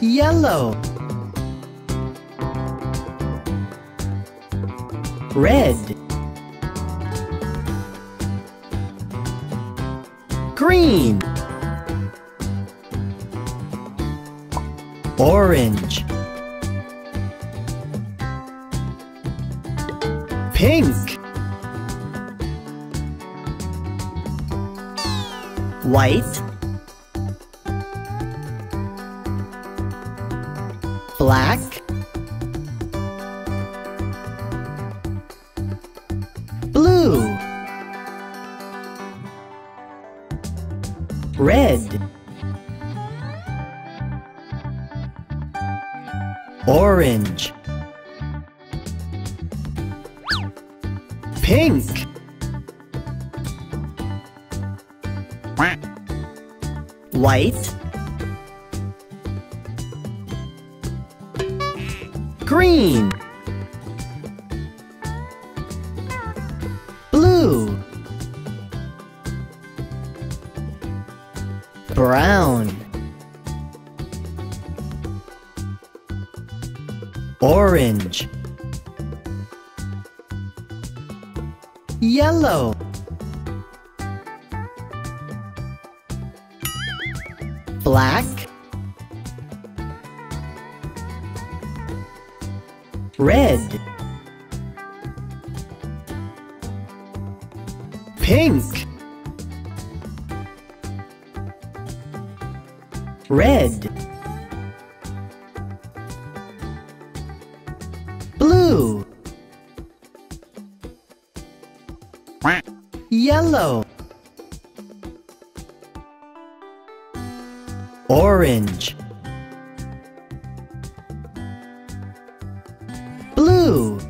yellow. Red. Green. Orange. Pink. White black. Blue. Red. Orange. Pink. White green blue brown orange yellow black red. Pink. Red. Blue. Yellow. Orange blue